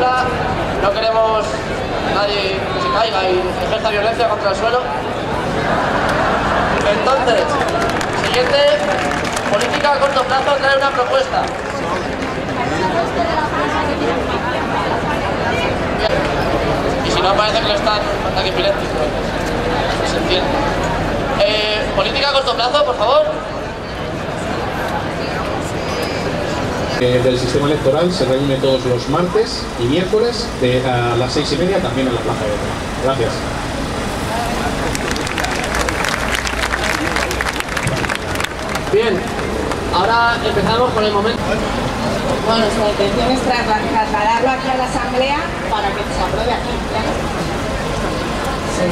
no queremos nadie que se caiga y ejerza violencia contra el suelo. Entonces, siguiente, política a corto plazo trae una propuesta. Y si no parece que le están ataque epiléptico, se entiende. Eh, política a corto plazo, por favor. Eh, del sistema electoral se reúne todos los martes y miércoles de, a las seis y media también en la Plaza de Otra. Gracias. Bien, ahora empezamos con el momento. Bueno, nuestra intención es trasla- trasladarlo aquí a la Asamblea para que se apruebe aquí. ¿ya? Sí.